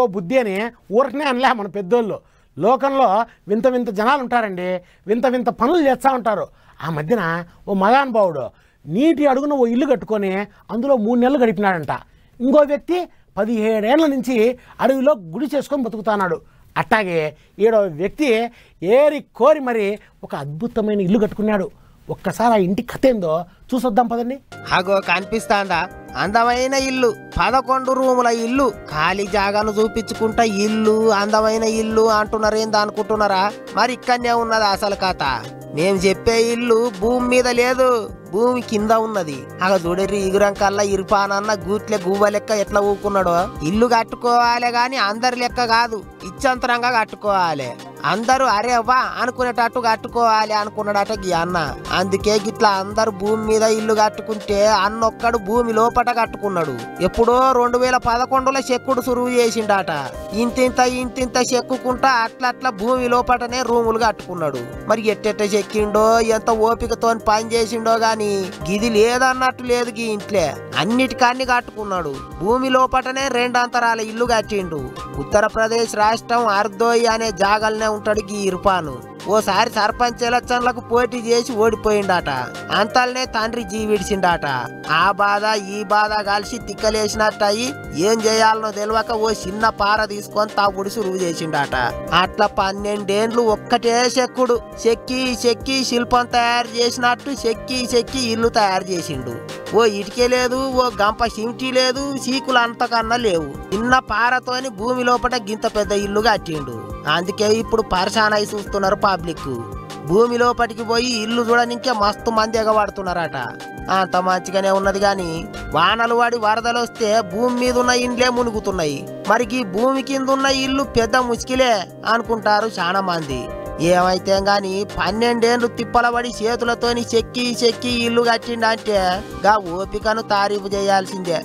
ఓ బుద్ధి అని ఊరికనే అనలే మన పెద్దోళ్ళు. లోకంలో వింత వింత జనాలు ఉంటారండి వింత వింత పనులు చేస్తూ ఉంటారు. ఆ మధ్యన ఓ మగానుభావుడు నీటి అడుగున ఓ ఇల్లు కట్టుకొని అందులో మూడు నెలలు గడిపినాడంట. ఇంకో వ్యక్తి పదిహేడేళ్ళ నుంచి అడవిలో గుడి చేసుకొని బతుకుతున్నాడు. అట్టాగే ఈడో వ్యక్తి ఏరి కోరి మరి ఒక అద్భుతమైన ఇల్లు కట్టుకున్నాడు. ఒక్కసారి ఆ ఇంటి కథ ఏందో చూసొద్దాం పదండి. అగో కనిపిస్తాందా? అందమైన ఇల్లు. పదకొండు రూముల ఇల్లు. ఖాళీ జాగాను చూపించుకుంటా ఇల్లు అందమైన ఇల్లు అంటున్నారేంది అనుకుంటున్నారా? మరి ఇక్కడనే ఉన్నది అసలు కథ. మేము చెప్పే ఇల్లు భూమి మీద లేదు భూమి కింద ఉన్నది. అగ చూడరి ఇగురం కల్లా ఇరుపానన్న గూట్లే గువ్వ లెక్క ఎట్లా ఊకున్నాడో? ఇల్లు కట్టుకోవాలి గాని అందరి లెక్క కాదు ఇచ్చంతరంగా కట్టుకోవాలి. అందరూ అరే వా అనుకునేటట్టు కట్టుకోవాలి అనుకున్నాడట గీ అన్న. అందుకే గిట్లా అందరు భూమి మీద ఇల్లు కట్టుకుంటే అన్నొక్కడు భూమి లోపట కట్టుకున్నాడు. ఎప్పుడో రెండు వేల పదకొండులో చెక్కుడు సురువు చేసిండట. ఇంతింత ఇంతింత చెక్కుకుంటా అట్లట్లా అట్లా భూమి లోపటనే రూములు కట్టుకున్నాడు. మరి ఎట్టెట్ట చెక్కిండో ఎంత ఓపికతో పని చేసిండో గాని గిది లేదన్నట్టు లేదు గీ ఇంట్లే. అన్నిటికన్నీ కట్టుకున్నాడు. భూమి లోపటనే రెండు అంతరాల ఇల్లు కట్టిండు. ఉత్తరప్రదేశ్ రాష్ట్రం అర్దోయి అనే జాగల్నే ఉంటాడు ఈ ఇరుపాను ఓసారి సర్పంచ్ ఎలక్షన్లకు పోటీ చేసి ఓడిపోయిండట. అంతల్నే తండ్రి జీవిడిచిండాట ఆ బాధ ఈ బాధ కలిసి తిక్కలేసినట్టు అయ్యి ఏం చేయాలనో తెలియక ఓ చిన్న పార తీసుకొని తా గుడిసి రువు చేసిండట. అట్లా పన్నెండేండ్లు ఒక్కటే చెక్కుడు చెక్కి చెక్కి శిల్పం తయారు చేసినట్టు చెక్కి చెక్కి ఇల్లు తయారు చేసిండు. ఓ ఇటుకే లేదు ఓ గంప సిమిటి లేదు చీకులు అంతకన్నా లేవు. చిన్న పారతోని భూమి లోపల గింత పెద్ద ఇల్లు కట్టిండు అందుకే ఇప్పుడు పరిశానాయి చూస్తున్నారు పబ్లిక్. భూమి లోపటికి పోయి ఇల్లు చూడనికే మస్తు మంది ఎగబడుతున్నారట అంత మంచిగానే ఉన్నది గాని వానలు వాడి వరదలు వస్తే భూమి మీద ఉన్న ఇండ్లే మునుగుతున్నాయి. మరి ఈ భూమి కింద ఉన్న ఇల్లు పెద్ద ముసికిలే అనుకుంటారు చాలా మంది. ఏమైతే గాని పన్నెండేండ్లు తిప్పలబడి చేతులతోని చెక్కి చెక్కి ఇల్లు కట్టిండంటే గా ఓపికను తారీఫు చేయాల్సిందే.